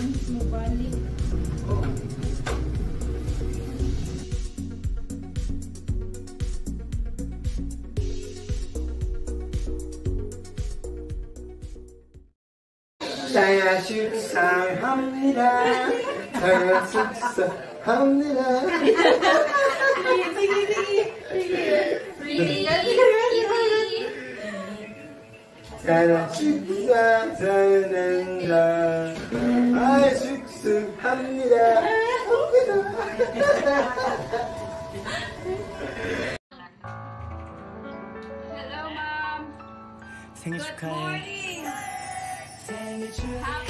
students mobile Thank you. 아이 쑥쑥합니다 생일 축하해. 생일 축하해.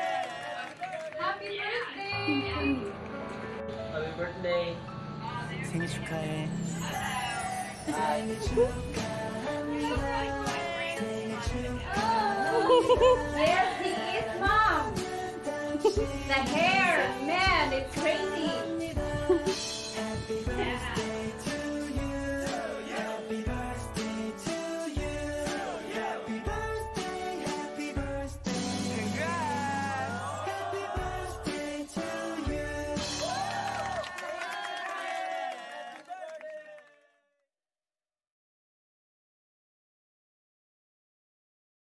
Happy birthday. 생일 축하해. 생일 mom? The hair, man, it's crazy.